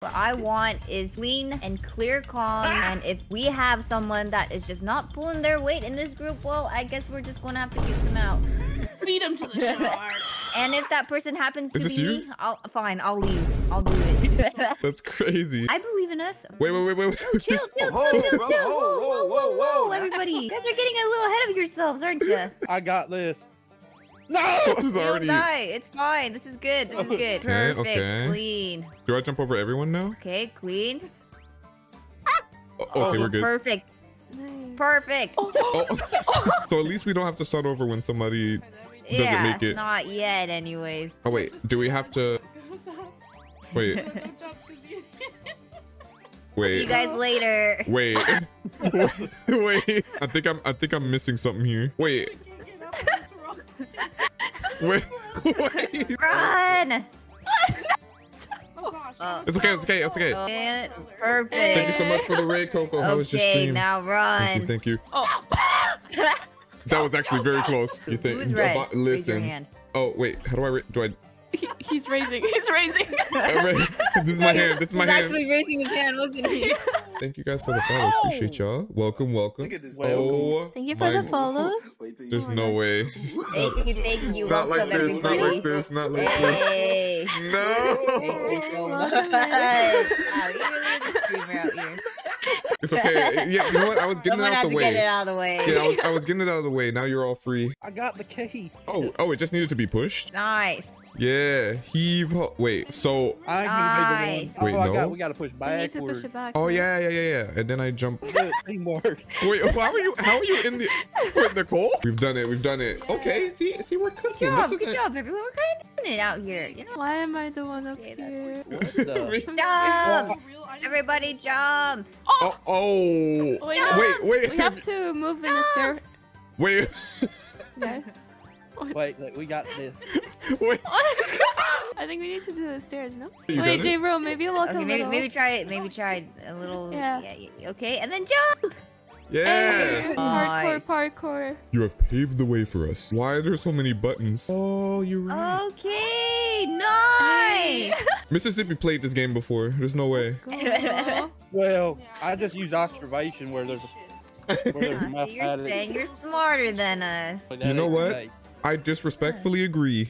What I want is clean and clear calm. Ah! And if we have someone that is just not pulling their weight in this group, well, I guess we're just gonna have to kick them out. Feed him to the sharks. And if that person happens to Is this be you? me, I'll fine, I'll leave. I'll do it. That's crazy. I believe in us. Wait, wait, wait, wait. wait. Chill, chill, Whoa, chill, chill, whoa, chill. whoa, whoa, whoa, whoa. everybody. You guys are getting a little ahead of yourselves, aren't you? I got this. No! This is Don't already. die. It's fine. This is good. This is good. Okay, Perfect. okay. Clean. Do I jump over everyone now? Okay, clean. Oh, okay, we're oh, good. Perfect. Nice. Perfect. Oh. oh. so at least we don't have to start over when somebody. Doesn't yeah, make it. not yet, anyways. Oh wait, do we have to? Wait, Don't jump 'cause you- See you guys later. wait, wait. I think I'm. I think I'm missing something here. Wait, wait, wait. Run. Oh gosh. Oh. It's okay. It's okay. It's okay. Okay, Perfect. Thank you so much for the raid, Coco. How was your Okay, stream? now Thank you. Thank you. Oh. That was actually very close. You think? Who's red? Raise your listen. hand. Oh wait, how do I? Do I? He, he's raising. He's raising. I this is my hand. This is my He's hand. actually raising his hand, wasn't he? Thank you guys for the follows. Appreciate oh. y'all. Welcome, welcome. Look at this. Oh, Thank you for my- the follows. Wait There's see no this. way. Thank you, thank you. Not like Welcome, this. Not like this. Not like this. Hey. No. Thank you so much. Love Wow, you really the streamer out here. It's okay. Yeah, you know what? I was getting Someone it out has the to get it out of the way. Yeah, I was, I was getting it out of the way. Now you're all free. I got the key. Oh, oh, it just needed to be pushed. Nice. Yeah, heave. ho- Wait, so. I ain't gonna the one. Wait, oh, I no? got, we gotta push You backwards. need to push it back. Oh yeah, yeah, yeah, yeah. And then I jump. Good, teamwork. Wait, how are you? How are you in the? Wait, Nicole. We've done it. We've done it. Okay. See, see, we're Good cooking. job, This good isn't. job, everyone. We're kind of doing it out here, you know. Why am I the one up Okay, here? What the? Me- Jump! Real items. Everybody jump! oh, oh. Wait, no. Wait, wait. We have to move in the stair, Wait, guys. Wait, look, we got this. wait. I think we need to do the stairs, no? You Wait, done it? J bro, maybe you'll walk Okay, a maybe, little. maybe try it. Maybe try it a little. Yeah. Yeah. yeah, Okay, and then jump! Yeah. Hey, Nice. Hardcore parkour. You have paved the way for us. Why are there so many buttons? Oh, you're right. Okay, nice! Mississippi played this game before. There's no way. Well, Yeah, I just used observation where there's where there's Ah, so you're at it. saying you're smarter than us. You know ain't what? Right. I disrespectfully agree.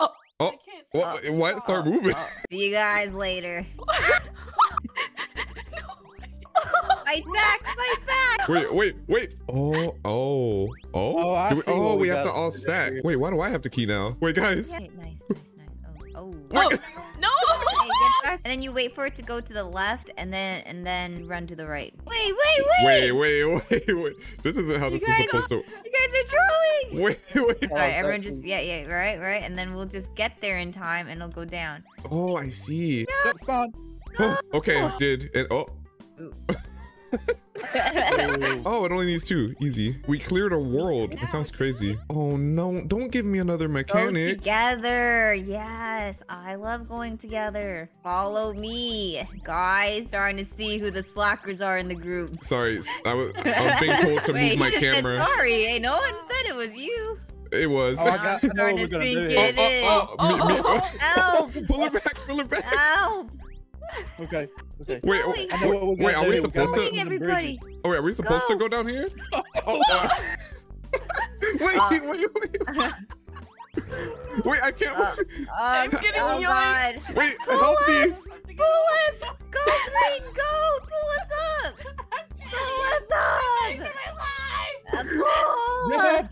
Oh. Oh, I can't oh, what? see. What? Start oh, moving. Oh, see you guys later. Fight back! Fight back! Wait, wait, wait. Oh, oh, oh. Oh, I we, oh, we we have to all stack. Wait, why do I have to key now? Wait, guys. Okay, nice, nice, nice. Oh, oh. Oh, no! Okay. And then you wait for it to go to the left, and then and then run to the right. Wait, wait, Wait, wait! wait, wait, wait. This isn't how You this is supposed to. You guys are trolling! Wait, wait. Sorry, Oh, everyone just yeah, yeah, right, right, and then we'll just get there in time, and it'll go down. Oh, I see. That's fine. Oh, okay, did and oh, Oh, oh, it only needs two. Easy. We cleared a world. That sounds crazy. Oh no! Don't give me another Go mechanic. together. Yes, I love going together. Follow me, guys. Starting to see who the slackers are in the group. Sorry, I was, I was being told to Wait, move my he said camera. sorry. Hey, no one said it was you. It was. Oh, I got- I know what we're gonna think do. Oh, it is. oh, oh, oh. me, me, oh. Help! Oh, oh, pull her back, pull her back. Help! Okay, okay. Wait, oh, Going. I know what we're Wait, gonna are we do. supposed gotta to- make Moving, the bridges. everybody. oh, wait, are we supposed to Go. go down here? Oh, uh, wait, Uh, wait, wait, wait. Wait, I can't. Uh, I'm Um, getting oh yoinked. god. wait, Pull help me. us! Pull us! Go, Queen, go! Pull us up! Pull us up! Uh, pull! Yeah,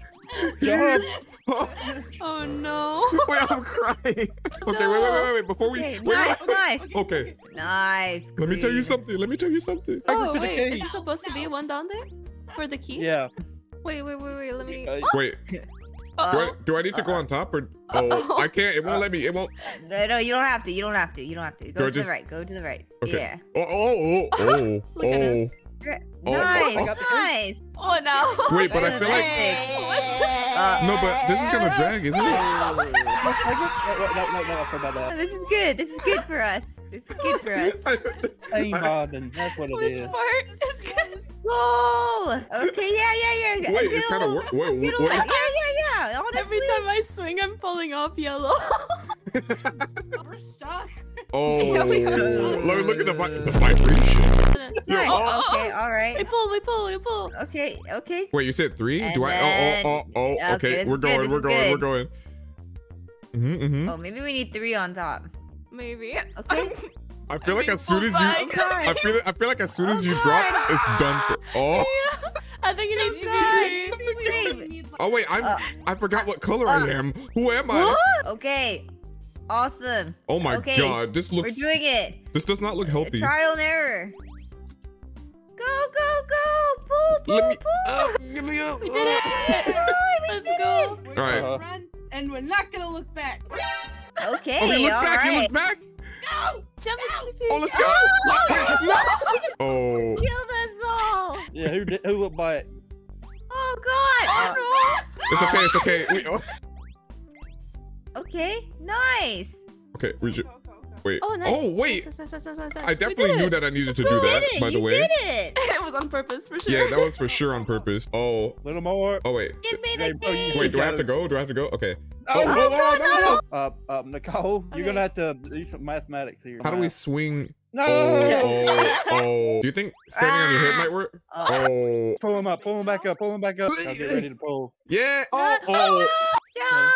Yeah. Oh no. Wait, I'm crying. Okay, wait, wait, wait, wait, wait. Before we. Okay, wait, nice, wait. nice. Okay, Nice. let me tell you something. Let me tell you something. Oh to the wait, is it supposed to be one down there for the key? Yeah. Wait, wait, wait, wait. Let me. Uh, Wait, do Uh, I, do I need to go on top or? Oh, I can't. It won't let me. It won't. No, no, you don't have to. You don't have to. You don't have to. Go I to just- the right. Go to the right. Okay. Yeah. Oh, oh, oh, oh, Look at oh. us. Oh, nice, oh. got the- nice. Oh no. Wait, but I feel like. Uh, No, but this is gonna drag, isn't it? no, no, no, no, no, about that. This is good. This is good for us. This is good for us. Aim button, that's what it Which is. part is good? Goal. Okay. Yeah. Yeah. Yeah. Wait, it's kind of work. Wait, a- wait, wait. Yeah. Yeah. Yeah. Honestly. Every time I swing, I'm pulling off yellow. We're stuck. Oh, Yeah, we- let me look at the, the vibration. Yo, Nice. oh. Okay, all We right. pull, we pull, we pull. Okay, okay. Wait, you said three? And Do I? Oh, oh, oh, oh. okay, Okay, we're is good, going, we're is going, we're going. Mm-hmm, mm-hmm. Oh, maybe we need three on top. Maybe. Okay. I feel like as soon as oh you, God. I feel, I feel like as soon Oh as you God. drop, it's done for. Oh, I think it needs to be three. Wait. Need, like, oh wait, I'm, Uh, I forgot what color uh. I am. Who am I? Okay. Awesome. Oh my Okay, god, this looks. We're doing it. this does not look uh, healthy. Trial and error. Go, go, go! Pull, pull, Let me, pull! uh, give me up. We did it. Oh, let's go. We're All right. gonna run, and we're not gonna look back. Okay, Oh, he looked all back, he right. looked back. No! Jump Oh, let's go. Oh, Killed us all! Yeah, who did, who looked by it? Oh god! Uh, it's okay, it's okay. We, oh, Okay, nice. okay, we should, wait. Oh, nice. Oh, wait. Nice, nice, nice. I definitely knew that I needed to do that, by the you way. did it! it was on purpose for sure. Yeah, that was for sure on purpose. Oh, Little more. oh wait. You made Hey, the bro, game! Wait, do I have to go? Do I have to go? Okay. Oh, Oh, whoa, whoa, no, no, no. Uh, uh, Nicole, you're gonna have to do some mathematics here. How do we swing? No! Oh, oh, oh. Do you think standing on your head might work? Oh. Oh, Pull him up, pull him back up, pull him back up. I'll get ready to pull. yeah. Oh, oh. Jump!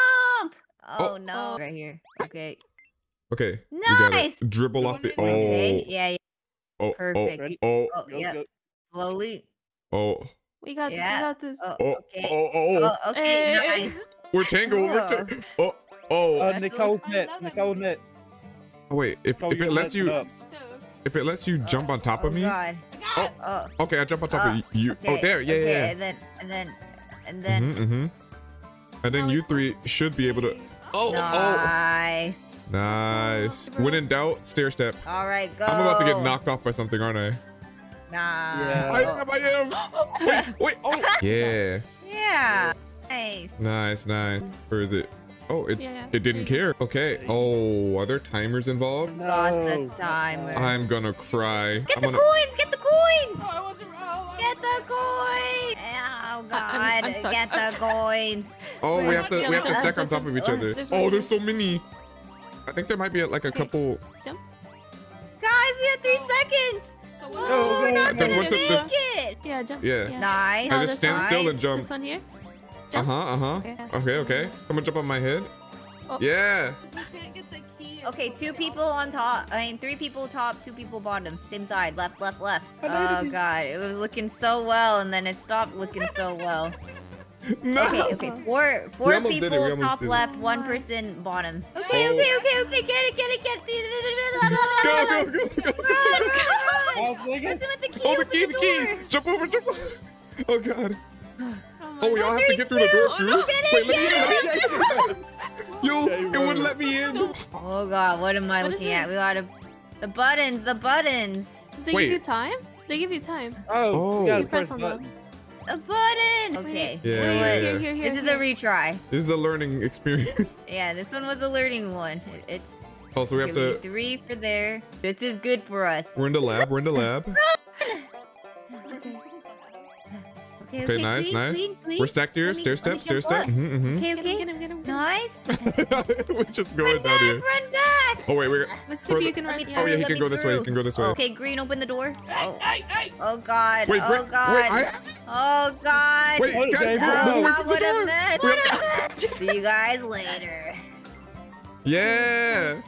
Oh, Oh. no. Right here. Okay. Okay. We gotta Nice! dribble off the. Okay, Oh, yeah, yeah. oh, Perfect. Ready? oh, Oh, yeah. go. Slowly. oh, oh, We got this. Yeah. We got this. Oh, oh, okay. oh, oh. Oh, okay, Hey. nice. We're tangled. We're ta- oh, oh. Uh, That's Nicole's net, I love Nicole's net. Oh, wait. If, Nicole, if it lets you, up. If it lets you jump on top oh, of me. God. I got. Oh, Okay, I jump on top of you. okay. Oh, there. Yeah, okay, yeah, And then, and then, and then. Mm-hmm, mm-hmm. And then you three should be able to. Oh, oh, oh. Nice. Nice. When in doubt, stair step. All right, go. I'm about to get knocked off by something, aren't I? Nah. Yeah. I am. I am. Wait, wait. Oh. Yeah. Yeah. Nice. Nice, nice. Where is it? Oh, it Yeah, yeah. it didn't care. Okay. Oh, are there timers involved? Got the No. timer. I'm gonna cry. Get I'm the gonna. coins! Get the coins! Oh, I wasn't wrong. Get the coins! Oh God! I'm- I'm stuck. Get I'm the coins! Oh, we Wait, have to we have to jump, stack on jump, top of each other. There's Oh, one there's so many. I think there might be like a couple. Jump. Guys, we have three seconds. So Oh, what? Go, we're go, not go. gonna What's make it- it. Yeah, jump. Yeah. Nice. I No, just this stand still and jump. This one here. Uh huh. Uh huh. Okay. Okay. Okay. Someone jump on my head. Oh. Yeah. 'Cause we can't get the key. Okay, two people on top. I mean, three people top, two people bottom. Same side. Left, left, left. Oh God, it was looking so well, and then it stopped looking so well. No. Okay, okay. Four, four almost did it, people top did it. left, one person bottom. Okay, Oh. okay, okay, okay. Get it, get it, get it. Go go go go. Run, run, I run. Person with the key. Oh, the key, the key. Jump over, jump over. Oh God. Oh, my Oh, we all have to get through the door too. Oh, two. Get Wait, it, let me in. Let me in. Yo, it wouldn't let me in. Oh God, what am I What is looking at? We gotta. The buttons, the buttons. They Wait. give you time? They give you time. Oh, Oh. you gotta You press press on button. them. The button. Okay. Yeah, you know yeah, yeah. Here, here, here. This is a retry. This is a learning experience. Yeah, this one was a learning one. It, it, Oh, so we have to. three for there. This is good for us. We're in the lab. We're in the lab. Okay. Okay, Okay, nice, clean, nice. Clean, clean. We're stacked here. Me- Stair let step, stair jump step. Mm-hmm. Okay, Get him, okay. get him, get him. Nice. We're just Run going down back, here. run back. Oh wait, wait. Let's see if you can run. me Yeah. Oh yeah, he can me go this way. He can go this way. Okay, green, open the door. Oh, hey, hey. oh God. Wait, oh God. wait, I, Oh God. wait, What, guys, baby? Oh, move away God, from the what a door. mess. What a mess. See you guys later. Yeah.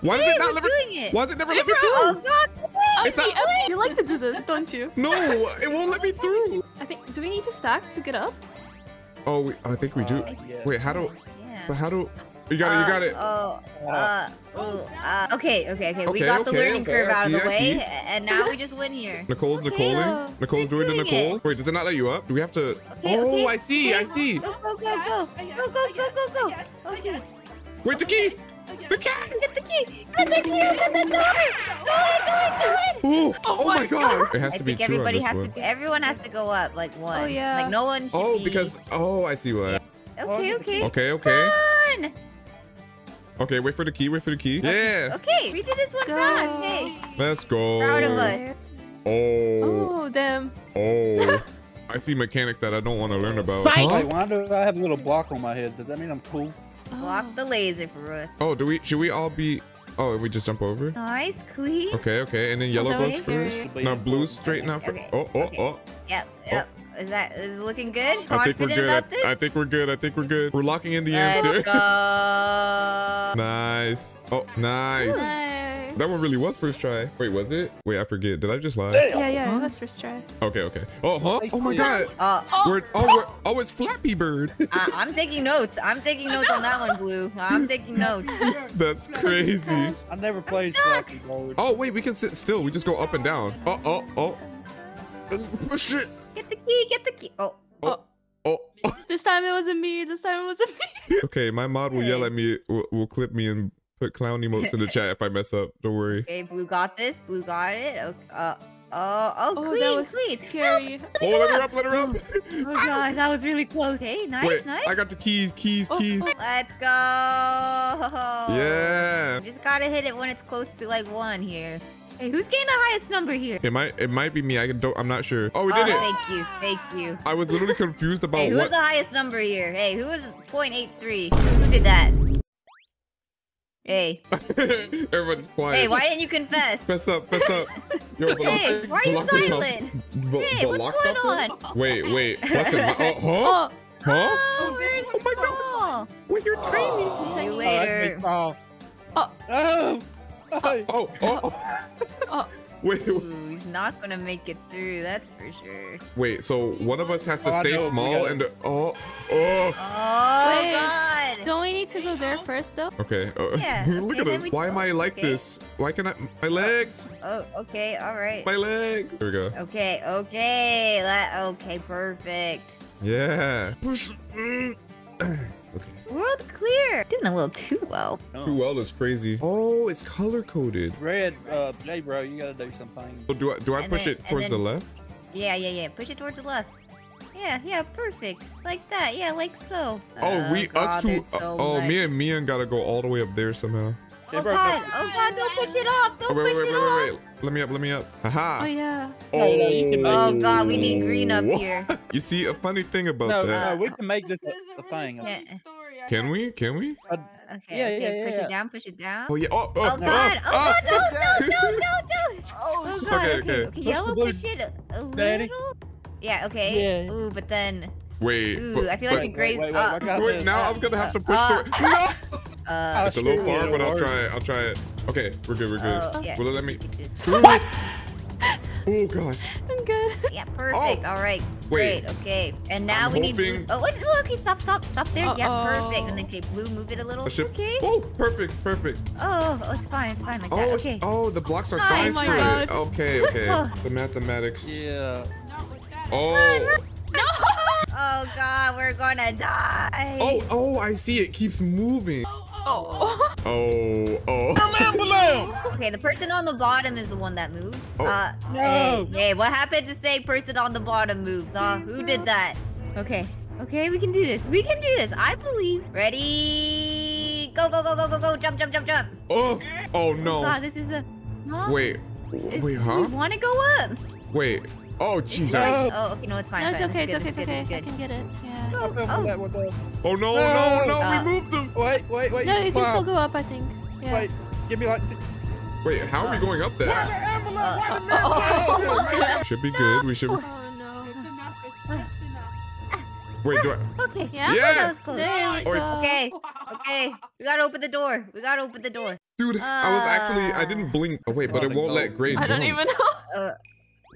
Why does it not we're let me? doing it. Why does it never let me Oh through? God. It's not. You like to do this, don't you? No, it won't let me through. I think. Do we need to stack to get up? Oh, we, I think we do. Uh, yeah. Wait, how do? Yeah. But how do? You got it. You got it. Uh, oh, uh, ooh, uh, okay, okay, okay. We Okay, got the okay, learning okay, curve out see, of the I way, see. and now we just win here. Nicole's Okay, Nicoleing. uh, Nicole's doing the Nicole. it. Wait, does it not let you up? Do we have to? Okay, oh, okay, I see. I see. Go, go, go, go, I go, guess, go, go, I go, guess, go, go. I guess, I Okay. guess, Wait, the key. I guess. The key. Get the key. Get the key. Open the door. Go in, go in, go in. Ooh, Oh oh, my my god. It has I to be think two on everybody this has one. to. Everyone has to go up like one. Oh, yeah. Like no one should Oh, be. because oh, I see what. Okay, okay. Okay, okay, Fun. Okay. Wait for the key. Wait for the key. Yeah. Okay, we did this one Go. fast. Hey. Let's go. Proud of us. Oh, Oh, damn. oh. I see mechanics that I don't want to learn about. Hey, Huh? why do I have a little block on my head? Does that mean I'm cool? Block the laser for us. Oh, do we? Should we all be? Oh, and we just jump over. Nice, clean. Okay, okay, and then yellow goes first. Now blue straighten out. Okay, For, oh, oh, okay. oh. Yep, oh. yep. Is that is it looking good? I think we're good. about this? I, I think we're good. I think we're good. We're locking in the Let's answer. go. nice. Oh, nice. Hey. That one really was first try. Wait, was it? Wait, I forget. Did I just lie? Yeah, yeah, it was first try. Okay, okay. Oh, huh? Oh my god. Uh, We're, oh, we're, oh, it's Flappy Bird. I, I'm taking notes. I'm taking notes on that one, Blue. I'm taking notes. That's crazy. I never played. Flappy Bird. Oh, wait, we can sit still. We just go up and down. Oh, oh, oh. Push it. Get the key. Get the key. Oh, Oh, oh. This time it wasn't me. This time it wasn't me. Okay, my mod will yell at me, will, will clip me and put clown emotes in the chat if I mess up. Don't worry. okay. Blue got this. Blue got it. Okay. Uh, oh, oh, Oh, clean, that was clean. scary. Oh, let her up, let her up. Oh gosh, that was really close. Hey, nice, Wait, nice. I got the keys, keys, Oh, keys. oh. Let's go. Yeah. Just gotta hit it when it's close to like one here. Hey, who's getting the highest number here? It might, it might be me. I don't, I'm not sure. Oh, we oh, did it. Thank you, thank you. I was literally confused about Hey, who was the highest number here? Hey, who was 0.83? Who did that? Hey, Everybody's quiet. hey, why didn't you confess? Fess up, fess up. Yo, Hey, lock- why are you lock up. silent? The, Hey, the what's going up? on? Wait, wait. What's it? Oh, huh? Oh, Huh? Oh, where's this the looks so- ball? Wait, you're tiny. See you Tiny. Oh, that's later. me. Oh. Oh. Oh. Oh, oh. oh. Wait, Ooh, he's not gonna make it through, that's for sure. wait. So one of us has to Oh, stay know, we small and the, oh, oh. Oh, Wait. God. Don't we need to go there first though? Okay. Uh, Yeah, look okay, at then us. Why am I like Okay. this? Why can I? My legs. Oh, okay, all right. My legs. There we go. Okay, okay, that, okay, perfect. Yeah. Push. Okay. World clear. Doing a little too well. Too well is crazy. Oh, it's color coded. Red, uh, J bro, you gotta do something. So do I do I And push then- it and towards the left? Yeah, yeah, yeah. Push it towards the left. Yeah, yeah, perfect. Like that. Yeah, like so. Oh, we God, us two. there's uh, oh, much. me and Mian gotta go all the way up there somehow. J Oh bro, God! Oh God! Don't push it off! Don't Oh, wait, wait, push wait, it wait, off! wait, wait. Let me up. Let me up. Haha. Oh yeah. No, no, you can Oh God! We need green up here. You see, a funny thing about No, that. no, we can make this a, a a thing. funny Yeah. story I Can we? Can we? Okay. Yeah, okay. yeah, yeah, push yeah. it down. Push it down. Oh yeah. Oh, oh, Oh God! Oh ah, God! No! ah. No! No! No! No! Oh God! Okay, Okay. okay. Okay. Yellow. Push it a, a Daddy. little. Yeah. Okay. Yeah. Ooh, but then. Wait. Ooh, but- I feel like but- the grays. wait, wait, uh, what Wait, now uh, I'm gonna have to push uh, the. No! uh, It's a little far, but I'll try it. I'll try it. Okay, we're good. We're good. Oh, yeah. Will it let me? you just- Oh god. I'm good. Yeah, perfect. All right. Wait. Great. Okay. And now I'm we need hoping- blue. Oh, wait, oh, okay. Stop, stop, stop there. Yeah, perfect. And then, Uh-oh. okay, blue, move it a little. I Okay. Oh, perfect, perfect. Oh, oh, it's fine. It's fine like Oh, that. Okay. oh, the blocks are Oh sized my for God. it. Okay, okay. Oh. the mathematics. Yeah. Not with that. Oh, Oh, God. We're gonna die. oh, oh! I see. It keeps moving. Oh. Oh, oh. Okay, the person on the bottom is the one that moves. Oh. Uh, No. hey, hey, what happened to say person on the bottom moves, huh? Who did that? Okay. Okay, we can do this. We can do this. I believe. Ready? Go, go, go, go, go, go. Jump, jump, jump, jump. Oh, oh God, no. this is a... Huh? Wait, It's- wait, We want to go up. Wait. Oh, Jesus. No. Oh, okay, no, it's fine. No, it's fine. okay. This It's is okay. good, It's this is okay. good, I can get it. Yeah. I feel Oh. that Oh no, No. no, no! Uh, we moved them. Wait, wait, wait. No, you can still go up. I think. Yeah. Wait, give me like. Wait, how are we going up there? Uh, Oh. Should be good. We should. Oh no. It's enough. It's just enough. Wait, do I? Okay. Yeah? Yeah. That was close. There we go. Okay, okay. We gotta open the door. We gotta open the door. Dude, I was actually. I Uh. didn't blink. Oh wait, but it won't let Gray I don't even know. Uh,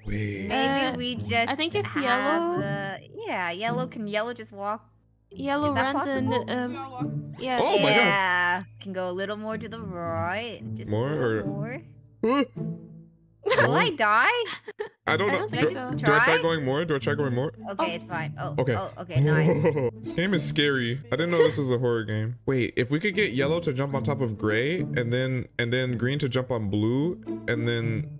Wait. maybe Uh, we just. I think if have, yellow- Uh, yeah, yellow can yellow just walk. Yellow Is that runs in. Um. Yeah. Oh my God. yeah, can go a little more to the right. Just More a or- more. Will I die? I don't I know. don't do, so. do I try Try? going more? Do I try going more? Okay, it's fine. Oh, Okay. Oh, okay, nice. this game is scary. I didn't know this was a horror game. Wait, if we could get yellow to jump on top of gray, and then and then green to jump on blue, and then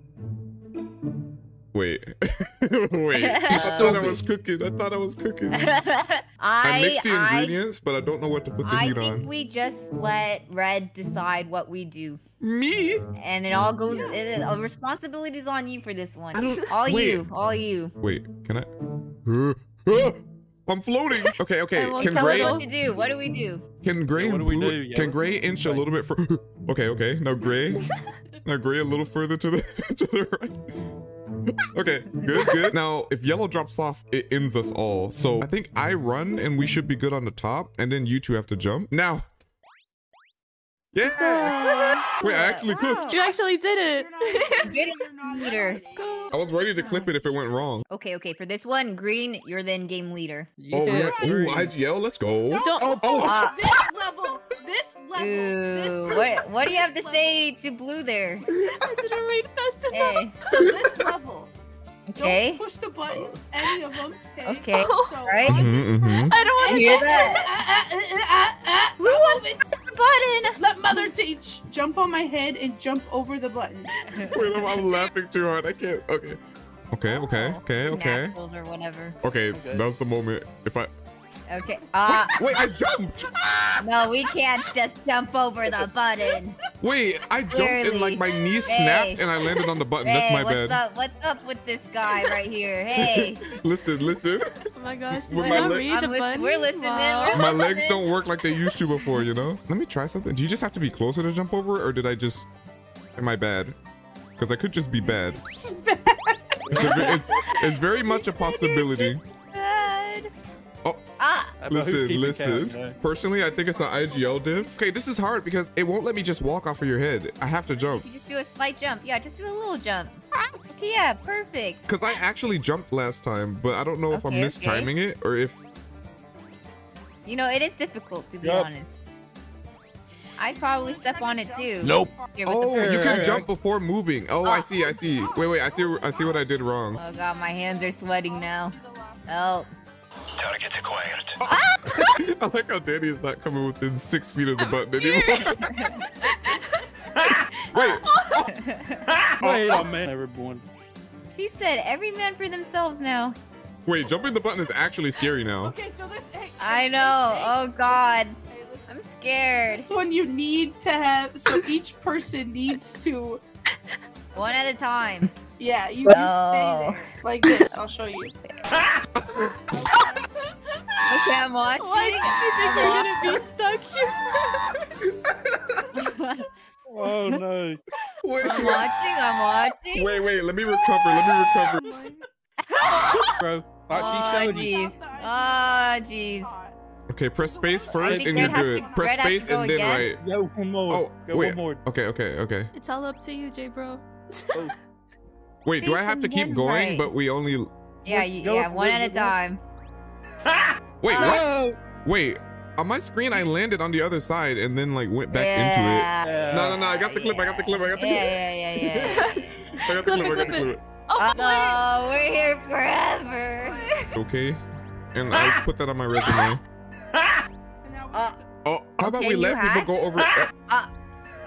wait, wait. I thought I was cooking. I thought I was cooking. I, I mixed the I- ingredients, but I don't know what to put the I heat think on. we just let Red decide what we do, Me? and it all goes. It, it, uh, responsibility's on you for this one. All wait. you, all you. Wait, can I? I'm floating. Okay, okay. I Can Tell Gray us what to do. What do we do? can Gray Yeah, what do we Blue do, can Gray inch a little bit for Okay, okay. Now Gray. now Gray a little further to the to the right. Okay, good, good. Now, if yellow drops off, it ends us all. So I think I run and we should be good on the top, and then you two have to jump. Now. Yeah. Wait, I actually clipped. You actually did it. You're not- Get it, you're not- leader. I was ready to clip it if it went wrong. Okay, okay. For this one, green, you're the in-game leader. Oh yeah. Ooh. IGL, let's go. Don't. Oh, Oh. Uh, this level, this level, this level, what what do you have to this say to blue there? I didn't read fast enough. Hey. So this level. Okay, Don't push the buttons, any of them. Okay. okay, So right. on Mhm, this mhm. I don't want to Hear that? Ah, ah, ah. Blue wants to press the button. Let mother teach. Jump on my head and jump over the button. Wait, I'm, I'm laughing too hard. I can't. Okay. Okay, okay, okay, okay. Or whatever. Okay, Okay. that's the moment. If I Okay. Uh, wait, I jumped. no, we can't just jump over the button. Wait, I jumped and like my knee snapped Hey. and I landed on the button. That's my what's bad. up? What's up with this guy right here? Hey, Listen, listen. Oh my gosh, did my not read I'm the lis- button? we're listening, Wow. we're- My legs don't work like they used to before, you know? Let me try something. Do you just have to be closer to jump over or did I just am I bad? Because I could just be bad. It's, a it's, it's very much a possibility. Listen, listen. count, you know? Personally, I think it's an IGL diff. Okay, this is hard because it won't let me just walk off of your head. I have to jump. you just do a slight jump. Yeah, just do a little jump. Okay, yeah, perfect. Because I actually jumped last time, but I don't know if I'm Okay, okay. mistiming it or if. You know, it is difficult to be Yup. honest. I'd probably step on it too. Nope. Here Oh, you can jump before moving. Oh, I see, I see. Wait, wait, I see, I see what I did wrong. Oh god, my hands are sweating now. Oh. I like how Danny is not coming within six feet of the button anymore. Wait, Wait a minute, everyone. She said every man for themselves now. wait, jumping the button is actually scary now. Okay, so this. Hey, I know. hey, Oh god. hey. I'm scared. This one you need to have. So each person needs to. One at a time. Yeah, you, you stay Oh. there like this. I'll show you. Okay, I'm watching. Why do you think you're gonna be stuck here? Oh no. Wait, I'm watching. I'm watching. wait, wait, let me recover, let me recover. Bro. Oh, Like she showed you. jeez. Ah, jeez. Okay, press space first and Red you're good. to- Press Red has to space go and then again. right. Go one more. Oh, Go wait. one more. Okay, okay, okay. It's all up to you, J bro. Wait, do I have to keep going? right. But we only. Yeah, you, go- yeah, one look, at a look, look. time. Wait, Uh, what? Oh. Wait. On my screen, I landed on the other side and then like went back into it. yeah. Yeah. No, no, no! I got the clip. I got the clip. I got the Yeah, clip. yeah, yeah, yeah. I got the Clip clip. I got the clip it. Oh, Oh, we're here forever. Okay. And I'll put that on my resume. And now we Uh, Oh, how about we let hack? people go over? Uh,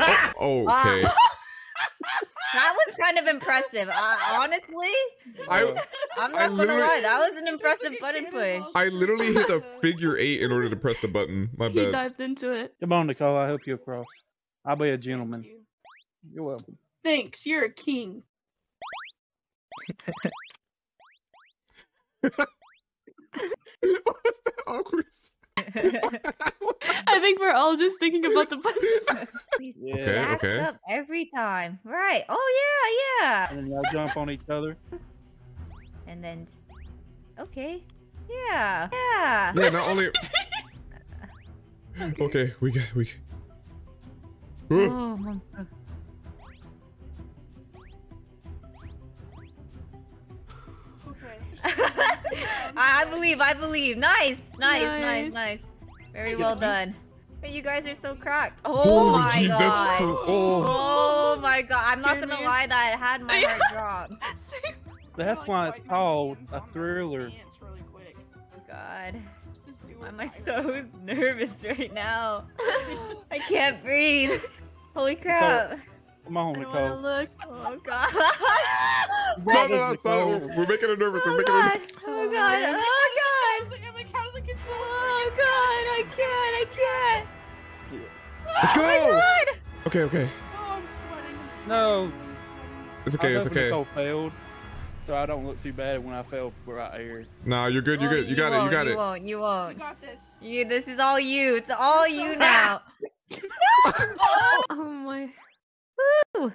Uh, oh, okay. That was kind of impressive. Uh, honestly, I I'm I not gonna lie. That was an impressive button push. I literally hit the figure eight in order to press the button. My he bad. dived into it. Come on, Nicole. I hope you across. I'll be a Thank gentleman. you. You're welcome. Thanks, you're a king. What's that awkward? I think we're all just thinking about the buttons. Yeah. Okay, Backs okay. up every time. Right. Oh yeah, yeah. And then y'all jump on each other. And then, okay. Yeah. Yeah. Yeah, not only. okay, we got we. Ugh. Oh, I, I believe. I believe. Nice. Nice. Nice. Nice. Nice. Very well done. But you guys are so cracked. Oh Holy my gee, god. that's cr- oh. Oh my god. I'm not gonna lie. That I had my heart drop. That's why it's called a thriller. Dance really quick. Oh god. Let's just do Why it am I so nervous right now? I can't breathe. Holy crap. Come on, I don't wanna Nicole. look. Oh god. No, no, no, it's not- we're making her nervous. We're Oh making her. Oh, god. Oh god. Oh god. I'm like, how do the controls Oh god. I can't. I can't. Let's Oh my go. god. Okay, okay. Oh, I'm sweating. I'm sweating. No. It's okay. I It's okay. Nicole failed. so I don't look too bad when I fell right here. Nah, you're good. You're Oh, good. You got it. You got you it. You won't, you You won't. You got this. You. This is all you. It's all you now. Oh my. Woo.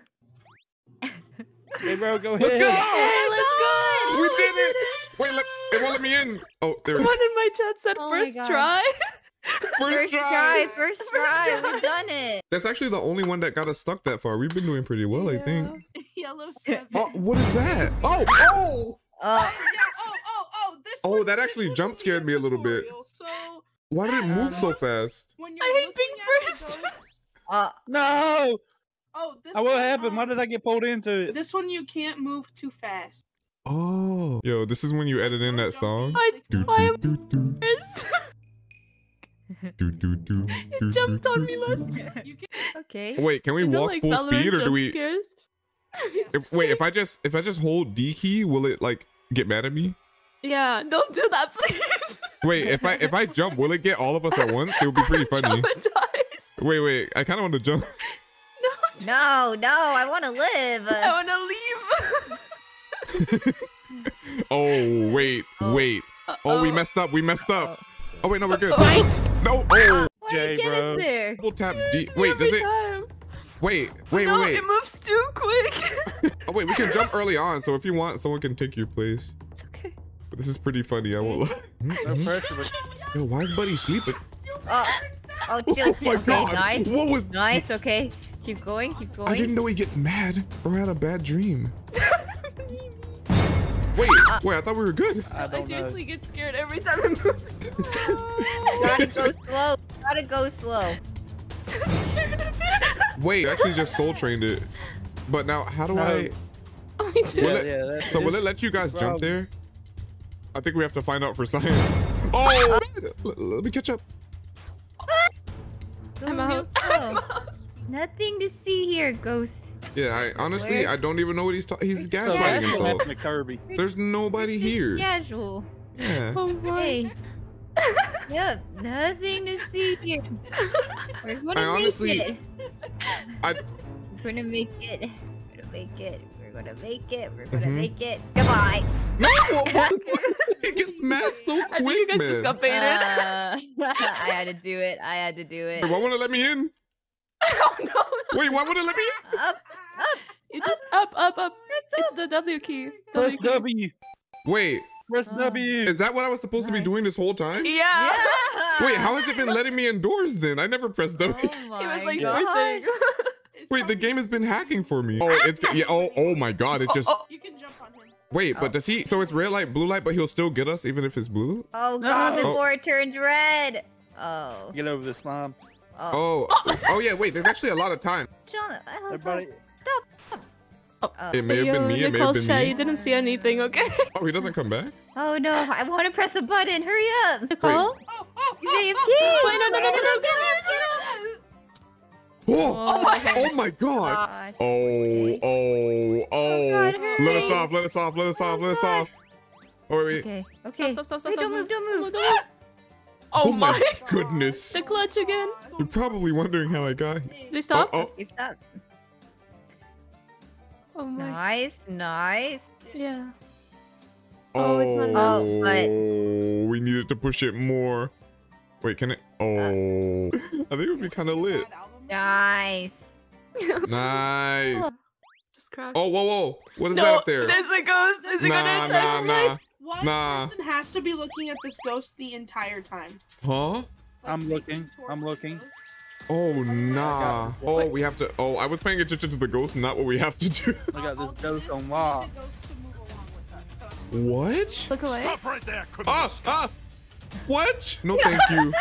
Hey, bro, go Let's go! Hey, let's go. We did it! Wait, let, it won't let me in. Oh, there it is. One is. in my chat said Oh first try. First, First try. try. First try. try. We've done it. That's actually the only one that got us stuck that far. We've been doing pretty well, I think. Yellow seven. Oh, what is that? Oh, oh! Uh, yeah, oh, oh, oh, this Oh, one- that this actually one jump scared me a little bit. So Why did it move so fast? when you're I hate being at first. ghost- uh, No! Oh, this Uh, What one, happened? Why um, did I get pulled into it? This one you can't move too fast. Oh. Yo, this is when you edit in that song. jumping, Do, I do, am do, do, do, do, do, do, It jumped do, on do. me last. You can, okay. Wait, can we Is that walk like full Valorant speed or do we? Scares? If, wait, if I just if I just hold D key, will it like get mad at me? Yeah, don't do that, please. Wait, if I if I jump, will it get all of us at once? It would be pretty funny. Wait, wait, I kind of want to jump. No, no. I want to live. I want to leave. Oh, wait, Oh. wait. Oh, we messed up. We messed up. Oh wait, no, we're good. No. Oh, Why Jay, did you get bro. us there? double tap D. Wait, does it? time. Wait, wait, no, wait, wait. it moves too quick. Oh wait, we can jump early on. So if you want, someone can take your place. it's okay. This is pretty funny. I won't lie. No pressure, but Yo, why is Buddy sleeping? Oh, oh, chill, Oh chill. my Okay, god. nice, What was? nice. Okay, keep going, keep going. I didn't know he gets mad or had a bad dream. Wait, uh, wait. I thought we were good. I I don't know. seriously get scared every time it moves. Gotta go slow. Gotta go slow. so scared of it. Wait, actually just soul trained it. But now, how do No. I? Oh, we did. Will Yeah, it- yeah, So will it. it let you guys jump there? I think we have to find out for science. Oh, uh, let, let me catch up. Go I'm real out. Slow. Nothing to see here, ghost. Yeah, I honestly Where- I don't even know what he's talking. He's gaslighting that's what himself. happened to Kirby. There's nobody here. Casual. Yeah. Oh my. Hey. Yep, nothing to see here. We're gonna I make honestly- it. I We're gonna make it. We're gonna make it. We're gonna make it. We're gonna Mhm. make it. Goodbye. no. It gets mad so I think quick, you guys just got baited. Uh, I had to do it. I had to do it. Wait, why won't it let me in? Oh no. Wait, why would it let me? Up, up. It's just up, up, up. It's the W key. Press W key. W. Wait, Press Oh. W. is that what I was supposed to be doing this whole time? Yeah. Yeah. Wait, how has it been letting me indoors then? I never pressed W. Oh my It was like God. your thing. It's Wait, the game has been hacking for me. Oh, it's yeah. Oh, oh my God! It oh, just oh. You can jump on him. wait. Oh. But does he? So it's red light, blue light, but he'll still get us even if it's blue. Oh god, No. before it turns red. Oh. Get over the slime. Oh. Oh, oh yeah. Wait, there's actually a lot of time. John, Everybody. stop. Uh, It may have been me. It may have been chat, me. you didn't see anything, okay? Oh, he doesn't come back. oh no, I want to press a button. Hurry up. Nicole? Oh, oh, oh, You AFK. oh, Wait, no, no, no, no, no, Get up, get up. Oh, Oh my oh my God. God. Oh, oh, oh. God, Let us off. Let us off. Let us off. Let us off. Oh wait, wait. Okay. Okay. Stop, stop, stop, Wait, stop. don't move, don't move. don't move. Oh, Oh my my. goodness. The clutch again. You're probably wondering how I got here. We stop? Oh, Okay, stop. Oh my. Nice, nice. Yeah. oh, Oh, it's not enough. oh, Oh, but- we needed to push it more. Wait, can it? Oh, uh. I think it would be kind of lit. Nice. Nice. Just crash. Oh, whoa, whoa. What is no, that up there? there's a ghost. Is it Nah, gonna attack nah. me? One Nah. person has to be looking at this ghost the entire time. Huh? Like, I'm looking, I'm looking. Oh, nah. it. Oh, we have to. Oh, I was paying attention to the ghost, not what we have to do. I got this ghost this, on we lock. need the ghost to move along with What? Ah, ah. What? No, thank you.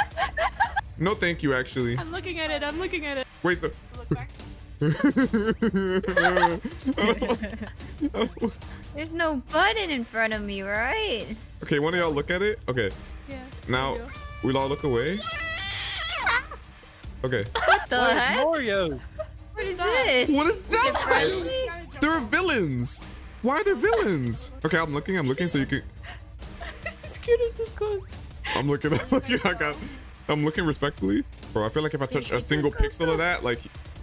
No, thank you, actually. I'm looking at it. I'm looking at it. Wait, so. Look back. There's no button in front of me, right? okay, one of y'all look at it. Okay, Yeah. now there we'll all look away. Okay. What the Where's heck? Mario? What is this? What is Is that? friendly? You gotta jump They're villains. Why are they villains? Okay, I'm looking. I'm looking so you can. go. scared of this ghost. I'm looking. I'm looking. I got. I'm looking respectfully, bro. I feel like if I touch a single pixel of that, like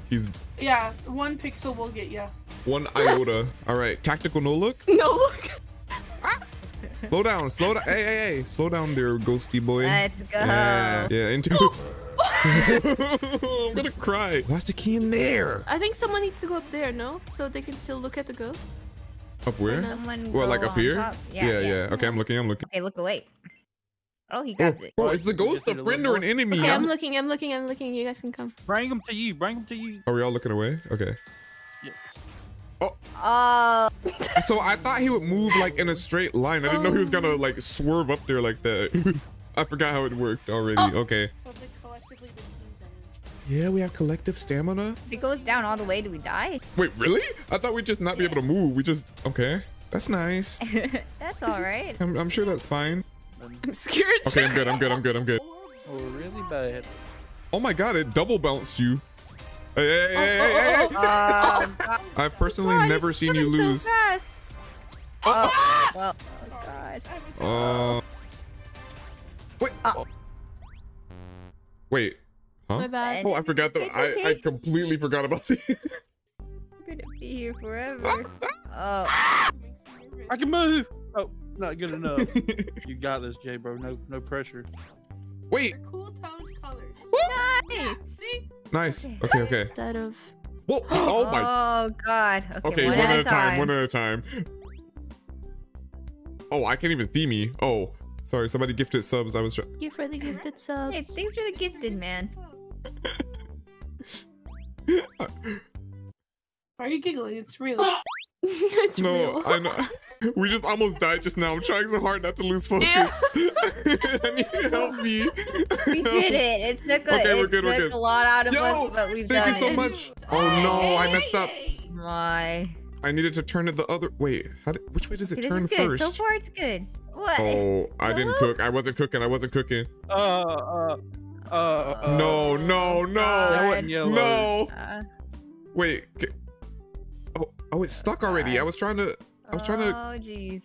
he's. Yeah, one pixel will get you. one iota. All right, tactical no look. No, look. Slow down, slow down. Hey, hey, hey, slow down there, ghosty boy. Let's go. Yeah, yeah, into. Oh. I'm gonna cry. What's the key in there? I think someone needs to go up there, no? So they can still look at the ghost. Up where? Someone Well, like up on here? top. Yeah, yeah. Okay, I'm looking. I'm looking. Okay, look away. Oh, he Oh, grabs it. bro, is the ghost just a friend or an enemy? Okay, I'm I'm- looking, I'm looking, I'm looking. You guys can come. Bring him to you. Bring him to you. Are we all looking away? Okay. Oh, oh. So I thought he would move like in a straight line. I didn't know he was gonna like swerve up there like that. I forgot how it worked already. Oh. Okay. So it's collectively the. Yeah, we have collective stamina. if it goes down all the way, do we die? Wait, really? I thought we'd just not be able to move. We just okay. That's nice. That's all right. I'm, I'm sure that's fine. I'm scared. Okay, I'm good. I'm good. I'm good. I'm good. Oh, really bad. Oh my god, it double bounced you. Hey, hey, hey, hey, hey, hey. Oh, God. Um, I've personally God, never seen you coming so lose. fast. Oh, oh ah! well, oh God. Uh, wait. Ah. oh. Wait. My Huh? bad. Oh, I forgot that. It's I, I completely forgot about this. We're gonna be here forever. Ah, oh, I can move. Oh, not good enough. you got this, J bro. No, no pressure. Wait. They're cool toned colors. nice. See? Nice. Okay. Okay, okay. Instead of Whoa. Oh my. Oh God. Okay, Okay, one, at a time. One at a time. Oh, I can't even see me. Oh, sorry. Somebody gifted subs. I was. Try- you for the gifted subs. Hey, subs. thanks for the gifted, man. Are you giggling? It's real. it's no, real. I know. We just almost died just now. I'm trying so hard not to lose focus. I need you to help me. We did it. It took a, Okay, we're it good, we're good. a lot out of Yo, us, but we've done it. Thank you so much. Oh no, I messed up. My. I needed to turn it the other. Wait, how did, which way does it Okay, turn this is first? So far, it's good. What? Oh, I didn't cook. I wasn't cooking. I wasn't cooking. Uh, uh, uh, uh. no, no, That no, wasn't yellow. no. Uh, Wait. Oh, oh, it's stuck already. I was trying to. I was trying to. Oh, jeez.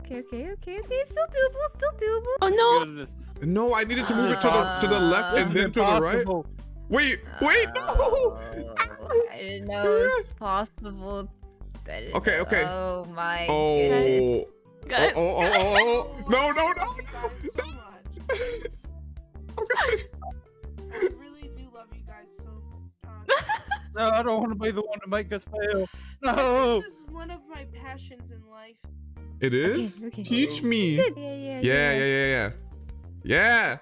Okay, okay, okay, okay. Still doable. Still doable. Oh no! No, I needed to move it to the to the uh, left and This is then to the right. Wait, wait, no. Oh, I didn't know it was possible. I didn't Okay, okay. Oh my goodness. Oh. Oh, Guys, oh, oh, oh, oh. oh. No, no, no, You guys so much. Okay. I really do love you guys so much. No, I don't want to be the one to make us fail. No. This is one of my passions in life. It is? okay. Teach me. Yeah, yeah, Yeah, yeah, yeah, yeah. Yeah.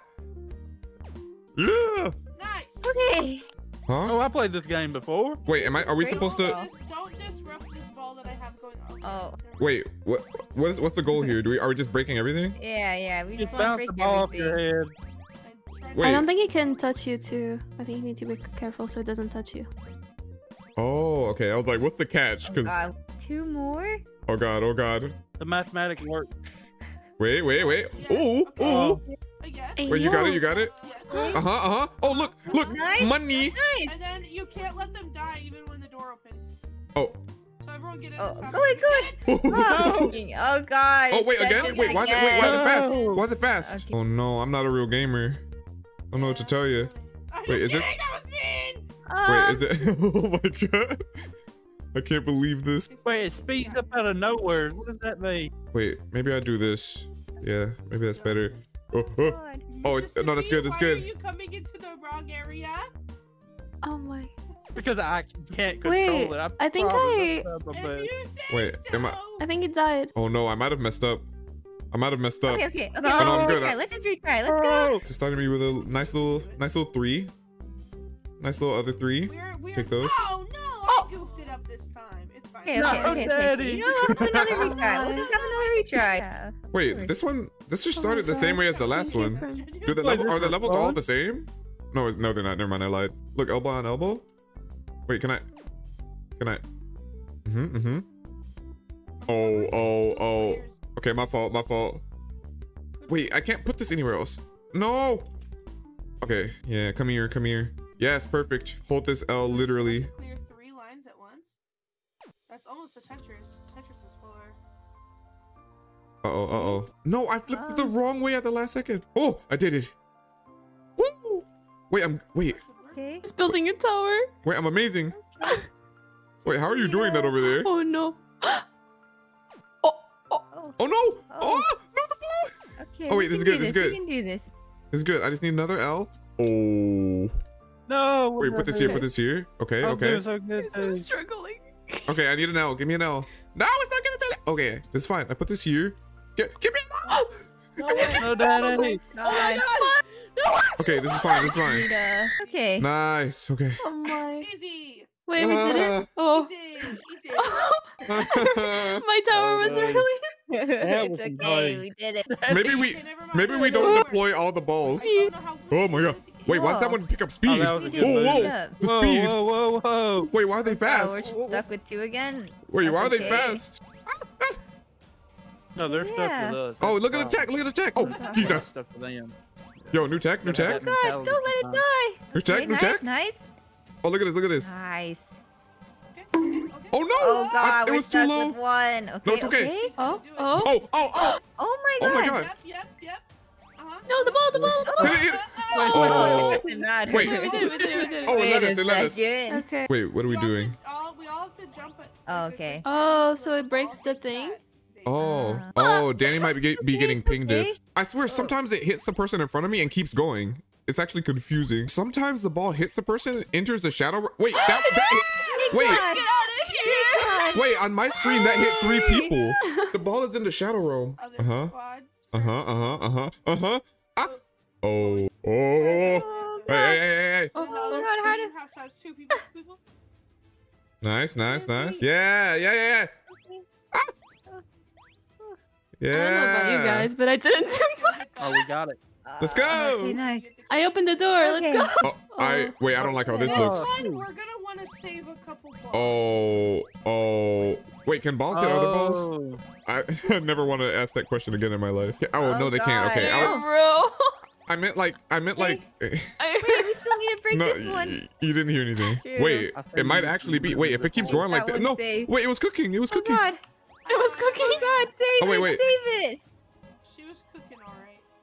Yeah. Nice. Okay. Huh? Oh, I played this game before. Wait, am I are we Great. supposed to Don't, disrupt this ball that I have going on. Oh. Wait, what what's what's the goal here? Do we are we just breaking everything? Yeah, yeah. We just, Just want to bounce break the ball off your head. Wait. I don't think it can touch you too. I think you need to be careful so it doesn't touch you. Oh, okay. I was like, what's the catch? Oh, Cause God. Two more? oh god, oh god. The mathematics work. Wait, wait, wait. Yes, Ooh, okay. ooh. Uh, yes. Wait, you got it, you got it? Yes. Uh huh, uh huh. Oh look, look, Nice. money. Nice. And then you can't let them die even when the door opens. Oh, So everyone get in Oh, as fast go as go can. Oh, oh God. oh wait again. a Wait, why is it? Wait, why is it fast? Why is it fast? Okay. Oh no, I'm not a real gamer. I don't know what to tell you. I'm Wait, just is this- That was mean. Uh, Wait, is it? Oh my god. I can't believe this. Wait, it speeds up out of nowhere. What does that mean? Wait, maybe I do this. Yeah, maybe that's better. Oh, oh. Oh, it- no, that's good, that's good. Why are you coming into the wrong area? Oh my. Because I can't control Wait, it. I, I think I- messed up If you say Wait, so. am I- I think it died. Oh no, I might have messed up. I might have messed up. Okay, okay, okay. No, let's I'm just good. retry. Let's just retry. Let's go. It's starting me with a nice little, nice little three. Nice little other three. We're, we're, Take those. Oh no! I goofed it up this time. It's fine. Okay, No, okay, okay, okay. Daddy. You know what? We'll have another retry. We'll just have another retry. Yeah. Wait, this one, this just Oh started the same way as the last one. Do the level, are the levels all the same? No, no, they're not. Never mind, I lied. Look, elbow on elbow. Wait, can I? Can I? Mm-hmm. Mm-hmm. Oh, oh, oh. Okay, my fault. My fault. Wait, I can't put this anywhere else. No. Okay. Yeah. Come here. Come here. Yes. Perfect. Hold this L literally. Clear three lines at once. That's almost a Tetris. Tetris is fuller. Uh oh. Uh oh. No, I flipped it the wrong way at the last second. Oh, I did it. Woo! Wait, I'm. Wait. Okay. It's building a tower. Wait, I'm amazing. Wait, how are you doing that over there? Oh no. Oh, Oh Oh no! Oh, no, the ball! okay. Oh, we wait, this is good, this is We good. can do this. It's good. I just need another L. Oh. No. what Wait, put I this here, put this here. Okay, I'm okay. so good, I'm too. struggling. Okay, I need an L. Give me an L. No, it's not gonna fit it. Okay, it's fine. I put this here. Get, give me an L. Oh, no, daddy. Oh my god. Okay, this is fine. This is fine. Rita. Okay. Nice. Okay. Oh my. Easy. Wait, we did it. Ah. Oh. Easy. Easy. My tower oh, was Oh, really. That it's was okay. annoying. We did it. maybe we, Okay, never mind. maybe we Never don't mind. deploy all the balls. I don't know how Oh my god. Wait, why did that Whoa. one pick up oh, speed? that was a We good did Whoa, whoa. The Whoa, speed. whoa, whoa, whoa. Wait, why are they Oh, fast? we're stuck with two again. Wait, why are That's they fast? No, they're stuck with us. Oh, look at the problem. tech. Look at the tech. Oh, Jesus. Stuck. Yo, new tech, new Gotta tech. have God, don't let it die. New tech, Okay, new nice, tech. Nice. Oh, look at this. Look at this. Nice. Okay, okay, okay. Oh no! Oh I- god, it we're was too stuck low. with one. Okay, it's okay. Oh, Do it. oh. Oh, oh, oh! Oh my Oh god. my god. Yep, yep, yep. Uh-huh. No, the ball, the ball, the ball. Hit it, hit it. Oh, Oh. it doesn't matter. Wait. We did it, we did it, we did it. Oh, it Wait let us, it let us. Okay. Wait, what are we all have doing? to- all- we all have to jump it. Oh, okay. Oh, so it breaks the thing? Oh, Uh, oh, Danny might be, be getting pinged if. I swear, sometimes it hits the person in front of me and keeps going. It's actually confusing. Sometimes the ball hits the person, enters the shadow. Wait, that, that hit, wait, God. Get out of here! Wait. On my screen, that hit three people. The ball is in the shadow realm. Uh huh. Squad. Uh huh. Uh huh. Uh huh. Uh huh. Ah. Oh. Oh. Oh, Hey, hey, hey, hey, hey. Oh, And oh all god, the how team did... have size two people. people. Nice, nice, nice. Yeah, yeah, yeah, yeah. I don't know about you Yeah. guys, but I didn't do much. Oh, we got it. Let's Uh, go. Okay, nice. I opened the door. Okay. Let's go. Oh, I wait. I don't like how this looks. one, we're gonna want to save a couple balls. Oh, oh. Wait, can balls hit other balls? Oh. I, I never want to ask that question again in my life. Oh, Oh, no, they can't. Okay, I, Yeah, bro. I meant like I meant like. Wait, we still need to break no, this one. you didn't hear anything. True. Wait, it might actually be. Wait, if it keeps going like That that. No, safe. wait, it was cooking. It was Oh cooking. god. I was cooking. Oh god, save Oh, wait, it, wait. save it. She was cooking all right.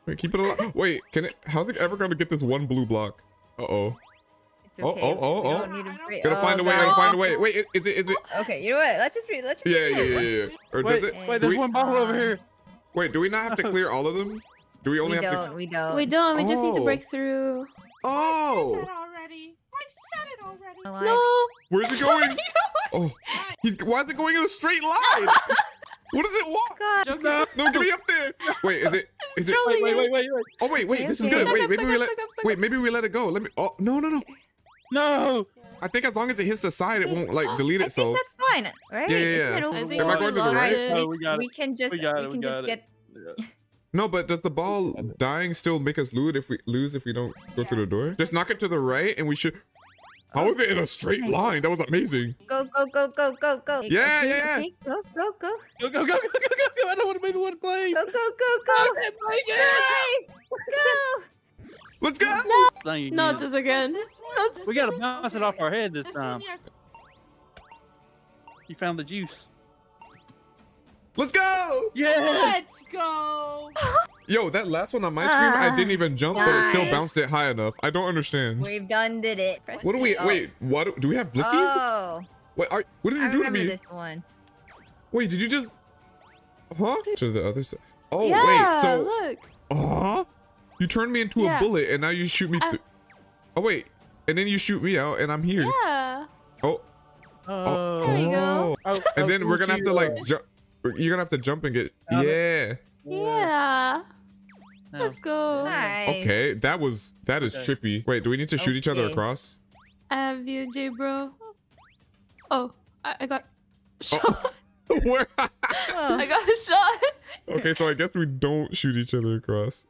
Wait, keep it alive. Wait, can it? How's it ever gonna get this one blue block? Uh oh. It's Oh, okay. oh, oh, we oh. don't need. Gotta oh, find a way. God. Gotta find a way. Wait, is it? Is it? Okay, you know what? Let's just read. Let's just Yeah, yeah, yeah, yeah. yeah. Or does Wait, it? wait, there's we, one bottle over here. wait, do we not have to clear all of them? Do we only we have don't. We don't. We don't. We just need to Oh. break through. to? I Oh, said that already. I said it already. No. where's it going? Oh, he's. Why is it going in a straight line? What does it want? God. No. No, get me up there. Wait, is it? Is it? Wait, wait, wait, wait, wait. Oh wait, wait. This is good. Wait, maybe we let. stuck up, stuck Wait, maybe we let it go. Let me. Oh no, no, no. No. I think as long as it hits the side, it won't like delete I itself. think that's fine, right? Yeah, yeah, yeah. I think Am I we going to the right? it. No, we got we can just We got it, we we can got just it. get Yeah. No, but does the ball dying still make us lose if we lose if we don't go through the door? Just knock it to the right, and we should. How is it in a straight Okay. line? That was amazing. go go go go go go. Yeah, Okay, yeah, yeah. okay, Go go go Go, go, go, go, go, go, go. I don't want to be the one playing. go go go go. I can't play again. Guys, go. Let's go. Thing Not this again. Not this We gotta bounce it off our head this This time. one, you have to- You found the juice. Let's go. Yeah. Let's go. Yo, that last one on my screen, I didn't even jump, but it still bounced it high enough. I don't understand. We've done did it. What do we? Oh. Wait, what? do- Do we have blickies? Oh, Wait, are, what did I you do to remember me? this one. Wait, did you just? Huh? To the other side. Oh yeah, wait, so look. uh you turned me into a bullet, and now you shoot me. I- Th- oh wait, and then you shoot me out, and I'm here. Yeah. Oh, Oh. There you go. Oh, And then we're gonna have to like jump. You're gonna have to jump and get. Um, Yeah. Yeah. No. Let's go. Nice. Okay, that was that is Okay. trippy. Wait, do we need to shoot each other across? I have you, J bro. Oh, I, I got oh. shot. Where? I Oh. got shot. okay, so I guess we don't shoot each other across.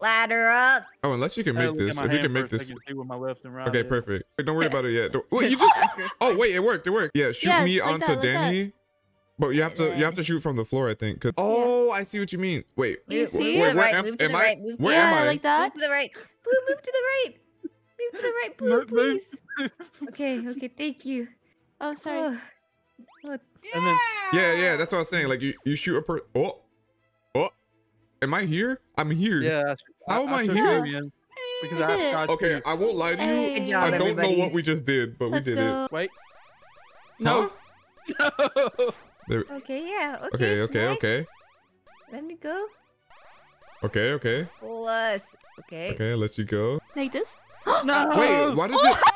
Ladder up. Oh, unless you can make look this. If you can make first, I this. can see where my left and right Okay, is. perfect. Wait, don't worry about it yet. Don't- Wait, you just. Oh wait, it worked. It worked. Yeah, shoot Yeah, me like onto that, like that. Danny. But you have to you have to shoot from the floor, I think. 'cause- oh, I see what you mean. Wait, You Move, see? wait, where right. am, move to am the I? right. Move, Where yeah, am I? like that. move to the right. Blue, move to the right. Move to the right, blue, Move, move. please. Okay, okay, thank you. Oh, sorry. Oh, look. And Yeah, yeah, that's what I was saying. Like you, you shoot a per. Oh, oh, am I here? I'm here. Yeah. How am I here? you in Because I I, did it. Okay, I won't lie to you. Hey. Good job, I don't everybody. know what we just did, but Let's we did go. Wait. Huh? No. There- Okay, yeah. Okay. Okay, okay, nice. okay. Let me go. Okay, okay. Plus. Okay. Okay, I'll let you go. Like this? No. Wait, what is it?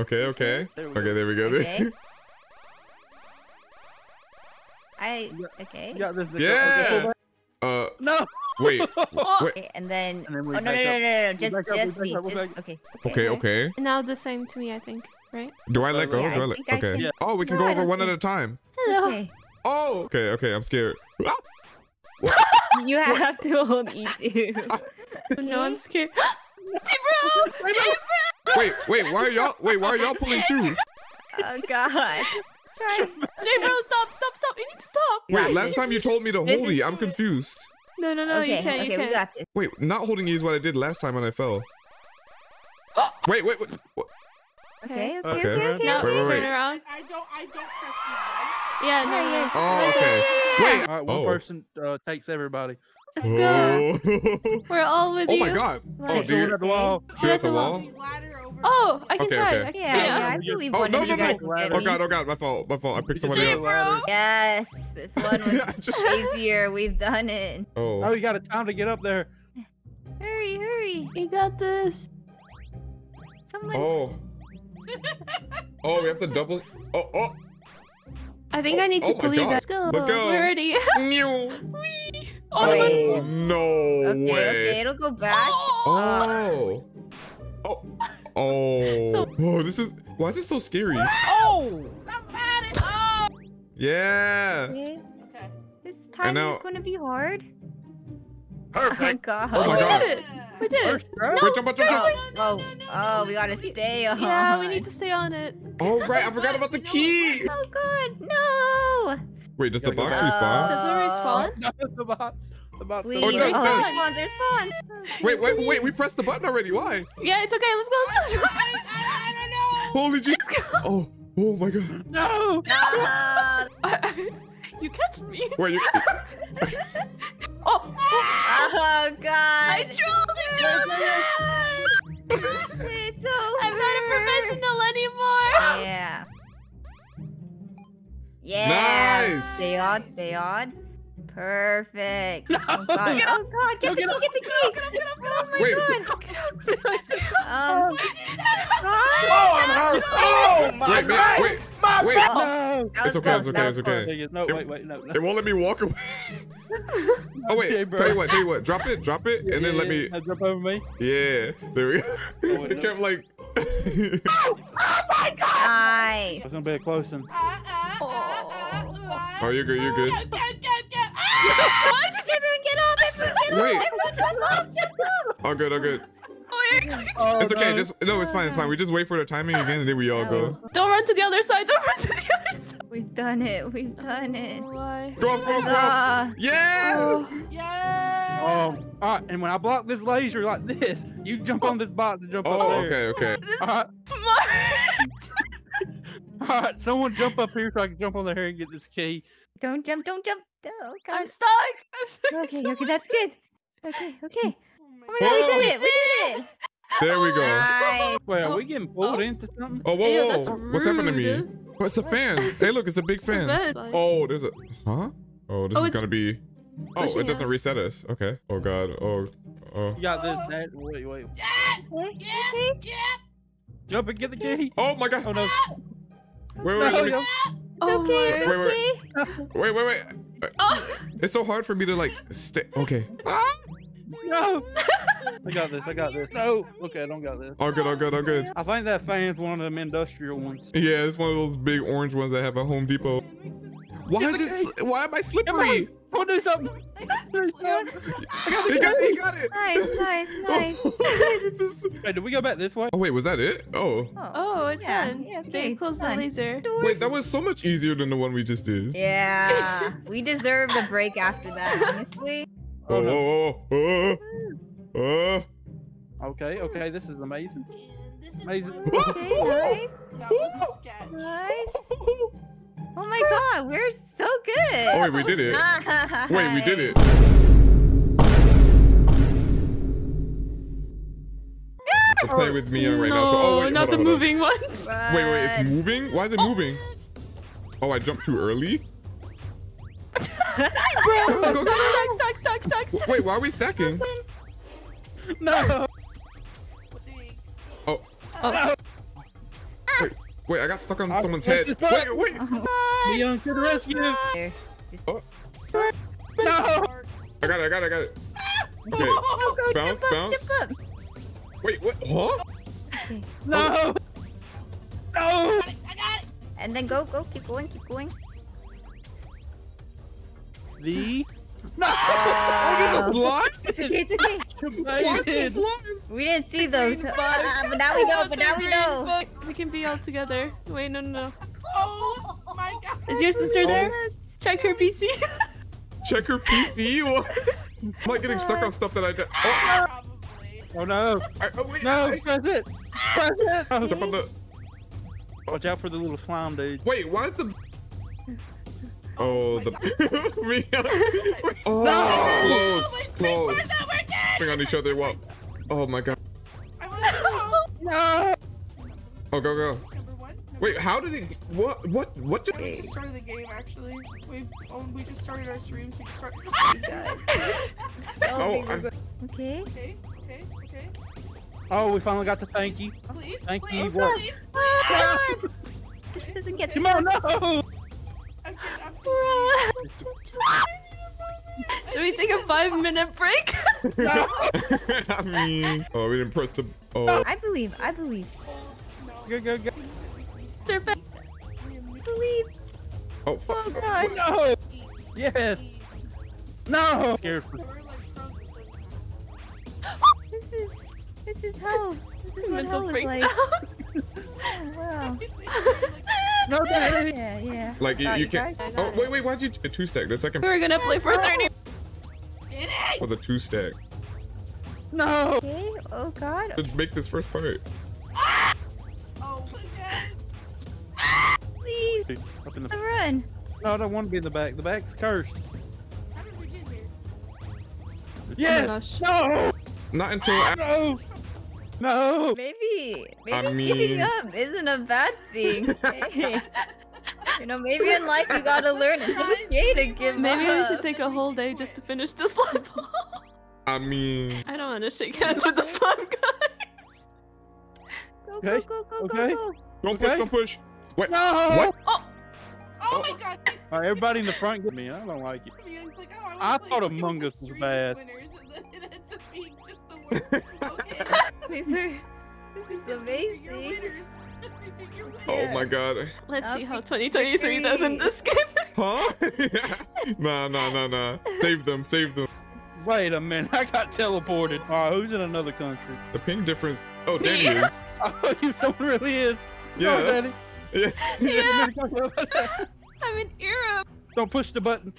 Okay, okay. There we go. Okay, there we go. Okay. I. Okay. You got this. Nick. Yeah. Okay. Uh, No. wait, Oh, wait. Okay, and then. And then we oh no no back no no no! Just up, just back me. up, Just back- okay. Okay, okay. now the same to me, I think. Right? Do I let go? Yeah, Do I I let? think I Okay. can- Yeah. Oh, we can No, go over don't one at a time. Hello. Okay. Oh, okay, okay. I'm scared. You have to hold E2. Oh, no, I'm scared. Wait, wait. Why are y'all? Wait, why are y'all pulling two? Oh god. Try. J bro, stop, stop, stop. You need to stop. Yeah, Wait, last time you told me to hold is- E. I'm confused. No, no, no, okay, you can't, okay, you we can't. got this. Wait, not holding E is what I did last time when I fell. Wait, wait, wait. what? Okay, okay, Okay. okay, okay. Now Wait, wait, turn around. I don't. I don't press the Yeah, no, Yeah, yeah. no. Oh, Yeah, okay. yeah, yeah, Wait. All right, one Oh. person uh, takes everybody. Let's go. Oh. We're all with oh you. my god. Oh, Right. do you? Someone at the wall. Shoot at the the wall. wall? button. Ladder over. Oh, I can Okay, try. okay. I can, Yeah, yeah, I believe Oh, one no, of you no, guys no. will get Oh god, oh god, my fault, my fault. I picked You someone can else. do the ladder. Yes, this one was just- easier. We've done it. Oh, oh. you got a time to get up there. Hurry, hurry. You got this. Someone. Oh. Oh, we have to double. Oh, oh. I think oh, I need to Oh my pull you God. guys. Go. Let's go. We're ready. Mew. Oh, Wait. Oh no okay, way. okay, it'll go back. Oh. Oh. Oh. So- oh. oh, this is. Why is it so scary? Oh! Somebody. Oh. Yeah. Okay, Okay. this time now- is going to be hard. Oh Perfect. god. Oh my we God. Did it. We did it. First try. Wait, jump, up, jump, jump. Oh, oh, we gotta stay on. Yeah, we need to stay on it. Oh right, I forgot about the key. Oh god, no! Wait, does the box back. respawn? Does it respawn? No, the bots. The bots. Please. Oh, it does, oh, it does. respawn, respawn. Wait, wait, wait. We pressed the button already. Why? Yeah, it's okay. Let's go. Let's go. I, I don't know. Holy G. Oh. Oh my god. No. Ah, you catched me. Wait, you. Oh, oh, oh god. I trolled. I trolled. it's over. I'm not a professional anymore. Yeah. Yeah. Nice. Stay on, stay on. Perfect. No. Oh god. Get Oh god, get No, the get key, up. get the key. Get up, get up, get up. Oh my Wait. god. Um. Oh, I'm hurt. Oh my Wait, man, God. wait, My wait. back. Oh. No. It's okay, it's okay, it's okay. close. Take it. No, It- wait, wait, no, no. It won't let me walk away. oh wait, Okay, bro. tell you what, tell you what. Drop it, drop it, and then let me. Now jump over me. Yeah, there we go. Oh, it no. kept like. Oh my god! Nice. It's gonna be a close one. Ah. oh, you're good, you're good. Get, Why did everyone get off? Everyone get Wait. off. Everyone jump off. All good, all good. Oh, It's okay. no. Just no, it's fine, it's fine. We just wait for the timing again, and then we all go. Don't run to the other side. Don't run to the other side. We've done it. We've done it. Why? Go off, go off, go off. Ah. Yeah. Oh. Yeah. Um, all right, and when I block this laser like this, you jump on this box and jump up there. Oh, there. okay, okay. This All right, smart. all right. Someone jump up here so I can jump on the hair and get this key. Don't jump. Don't jump. Oh god. I'm stuck. I'm stuck. Okay, okay, that's good. Okay, okay. Oh Oh my god, we Whoa. did it! We did it! There we oh go. Nice. Wait, are Oh. we getting oh, pulled Oh. into something? Oh, whoa, Ew, whoa, that's what's happening to me? rude. What's a fan? Hey, look, it's a big fan. Bad. Oh, there's a huh? Oh, this Oh, is gonna be. Oh, it doesn't us. reset us. Okay. Oh God. Oh. Oh. You got this. Oh. Dad. Wait, wait. Yeah. Okay, Yeah. Yeah. Jump and get the key. Oh my God. Oh no. Wait, wait, No, let me, no. It's Oh okay, it's my. Wait, okay. wait, wait, wait. Oh. It's so hard for me to like stay. Okay. Ah! No. I got this. I got this. No. Okay, I don't got this. All good. All good. All good. I think that fan's one of them industrial ones. Yeah, it's one of those big orange ones that have a Home Depot. Why is it? Why am I slippery? Come on, do something. Do something. He got it. He got it. Nice, nice, nice. Oh, this is- Hey, did we go back this way? Oh wait, was that it? Oh. Oh, oh it's Yeah, done. yeah, okay, They closed the done. laser. Wait, that was so much easier than the one we just did. Yeah, we deserved a break after that, honestly. Oh, Oh, no. oh, oh, oh, oh. Okay, okay, this is amazing. This is Amazing. where Okay, nice, that was sketch. nice. Oh my god, we're so good. Oh wait, we did it. Wait, we did it. play with me right now. no, So, oh wait, not hold the on, hold on. moving ones. Wait, wait, it's moving? Why is it oh. moving? Oh, I jumped too early? Bro, Go, go, go, go. stack, stack, stack, stack, stack. Wait, why are we stacking? No. Oh, Oh, wait, wait, I got stuck on I- someone's head. just Wait, back. wait. Uh-huh. Leon to the rescue. Oh, No. I got it, I got it, I got it. Okay, Go, go, Bounce, jump up, bounce. jump up. wait, what? Huh? Okay. No. Oh. No. And then go, go, keep going, keep going. The. No. Oh, the slime? It's okay, it's. What the slime? We didn't see those. Ah, but now we know, but now we know. We can be all together. Wait, no, no, no. Oh my god. Is your sister there? Oh. Check her PC. Check her PC? What? I'm like getting stuck on stuff that I did. Oh, Probably. Oh no. I, oh wait. No. Press it. Press it. Jump on the. Watch out for the little slime dude. Wait, why is the. Oh, the. we Me. oh, No. Oh, close, close. Bring on each other. Wow. Oh my god. I want to No. Oh, go, go. Number one. Number Wait, how did it. What? What? What did. We just started the game actually. We oh, we just started our streams. We just started. Oh, oh, I'm- Okay. okay, okay, okay. Oh, we finally got to thank you. Please, Thank please, you, what? please. Oh, God. She doesn't get Come on, no. I'm kidding, I'm sorry. Should we take a five minute break? I mean. Oh, we didn't press the. Oh. I believe, I believe. Go, go, go. Serpent. Believe. Oh, fuck. Oh, God. No. Yes. No. Scared for. We're like pros at this This is, this is hell. This is what Mental hell is breakdown. like. Oh, wow. No, daddy. Yeah, yeah. Like, you, you you can't. tried. Oh, wait, wait, why'd you. A two stack. The second. we were gonna play for 30 For the two stack. No. Okay. Oh, God. Let's make this first part. Ah! Oh my god. Please, Up in the. run. No, I don't want to be in the back. The back's cursed. How did we get here? Yes. Oh gosh. no. Not until. a- No. No. Maybe, maybe I giving up isn't a bad thing. Hey. You know, maybe in life you gotta learn it's okay to give Maybe up. we should take a whole day just to finish the slime ball. I mean. I don't want to shake hands with the slime guys. Go, Okay, go, go, go, okay. go, go. Don't push, Okay. don't push. Wait. No. What? Oh. oh my god. All right, everybody in the front get me. I don't like it. Like, oh, I, I thought Among Us was bad. Winners, and then it ends up being just the worst. okay. These are, this is These are your amazing. winners. These are your winners. Oh my god. Let's see how 2023 does in this game. Huh? nah, nah, nah, nah. Save them, save them. Wait a minute. I got teleported. All right, who's in another country? The ping difference. Oh, Danny Me. is. Oh, you someone really is. Yeah. No, Daddy. Yeah. Yeah, I'm in Europe. Don't push the button.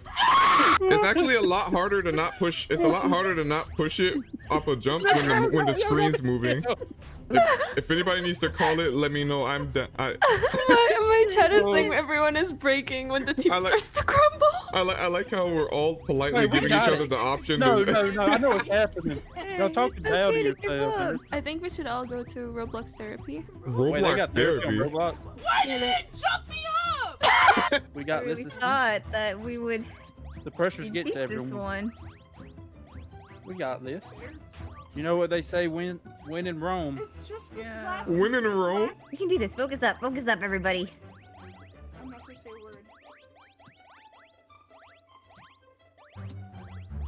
It's actually a lot harder to not push. It's a lot harder to not push it off a jump when the when the screen's moving. If, if anybody needs to call it, let me know. I'm da- I, my, my chat is saying oh. everyone is breaking when the team like- starts to crumble. I like I like how we're all politely Wait, giving each got other the option. No, to, no, no. I know what's happening. Y'all talking down to okay yourself. I think we should all go to Roblox therapy. Roblox Wait, therapy. Roblox. Why Yeah, did it jump me up? We got this. is- thought that we would The pressure's getting to this everyone. one. We got this. You know what they say? Win, win in Rome. It's just this Yeah. last Win in Rome? this We can do this. Focus up. Focus up, everybody. I'm not gonna say a word.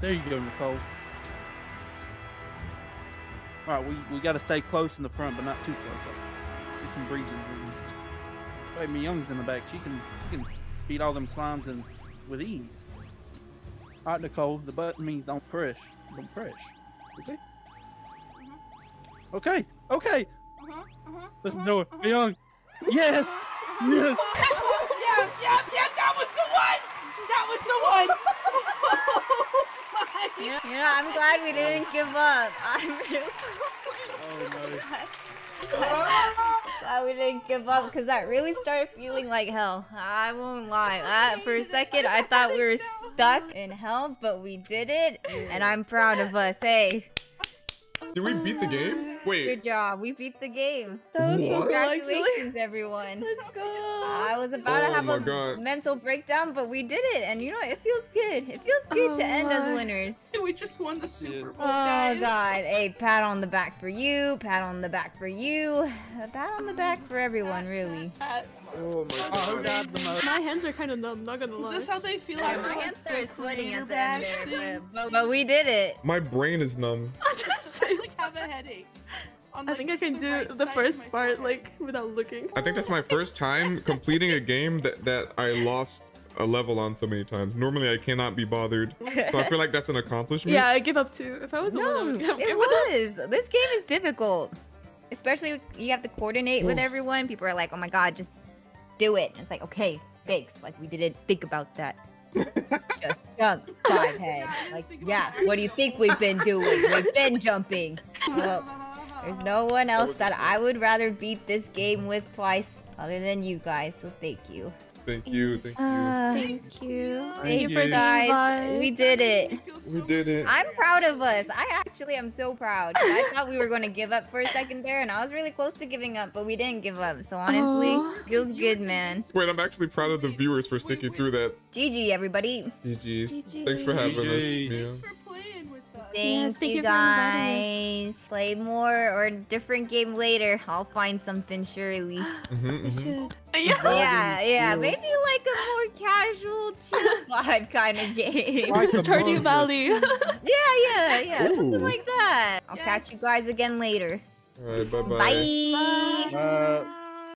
There you go, Nicole. All right, we, we got to stay close in the front, but not too close. Like, get some breathing room. Wait, Miyoung's in the back. She can she can beat all them slimes in with ease. All right, Nicole. The button means don't push. Don't push. Okay. Okay. Okay. Uh-huh, uh-huh, Let's uh-huh, do it. uh-huh. Young. Yes. Yes. yeah, yeah, yeah, that was the one! That was the one! Oh my You know, you know, I'm glad we didn't give up. I'm really Oh no. glad we didn't give up because that really started feeling like hell. I won't lie. For a second, I thought we were stuck in hell, but we did it, and I'm proud of us. Hey. Did we beat the game? Wait. Good job. We beat the game. That was so What? cool. Congratulations, everyone. Let's go. I was about to Oh have a God. mental breakdown, but we did it, and you know it feels good. It feels good to Oh end as my. winners. We just won the Super Bowl, Oh guys. God! Hey, pat on the back for you. Pat on the back for you. A pat on the back for everyone, really. Oh my Oh, who died the most? My hands are kind of numb, not gonna is this how they feel Yeah, my hands the started sweating at the end there, but, but, but we did it. My brain is numb. I'm just saying. like have a headache. On, I like, think I can the do right the first part forehead. like without looking. I think that's my first time completing a game that, that I lost a level on so many times. Normally I cannot be bothered. So I feel like that's an accomplishment. Yeah, I give up too. If I was the one, I'd give, it give up. was. This game is difficult, especially you have to coordinate with everyone. People are like, "Oh my God, just do it." And it's like, "Okay, thanks." Like we didn't think about that. just jump five head. Yeah, Like, yeah. What do you think we've been doing? We've been jumping. Well, There's no one else that I would rather beat this game with twice other than you guys. So thank you. Thank you, thank you. Uh, Thank you. Thank you for you. guys, we did it. I We did it. I'm proud of us. I actually am so proud. I thought we were going to give up for a second there, and I was really close to giving up, but we didn't give up. So honestly, Aw. feels good, man. Wait, I'm actually proud of the viewers for sticking through that. GG, everybody. GG. GG. Thanks for having us, GG. Mia. Thanks for playing with us. Thank thank you you guys. Play more or a different game later. I'll find something surely. Mhm, We mhm. should. yeah, yeah. chill. Maybe like a more casual, chill vibe kind of game. Like the Stardew Monster. Valley. Yeah, yeah, yeah. Ooh. Something like that. I'll catch you guys again later. All right, bye-bye. Bye. Uh,